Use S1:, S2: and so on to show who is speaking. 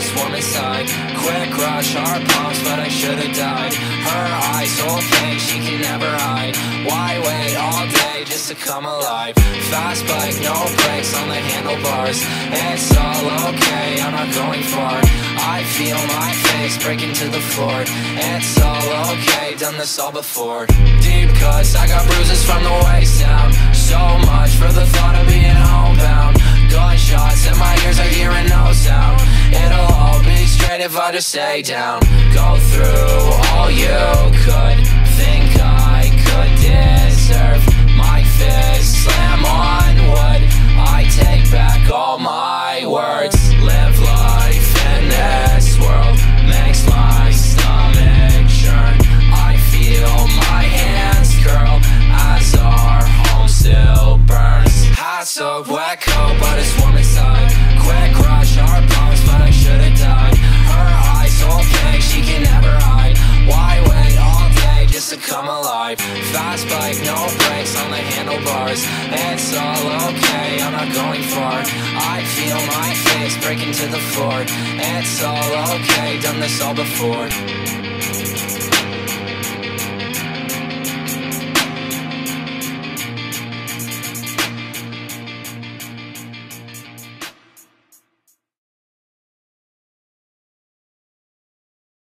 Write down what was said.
S1: this warm inside Quick rush, heart pumps, but I should've died. Her eyes hold pain, she can never hide. Why wait all day just to come alive? Fast bike, no brakes on the handlebars. It's all okay, I'm not going far. I feel my face breaking to the floor. It's all okay, done this all before. Deep cuts, I got bruises from the waist if I just stay down. Go through Fast bike, no brakes on the handlebars. It's all okay, I'm not going far. I feel my face breaking to the floor. It's all okay, done this all before.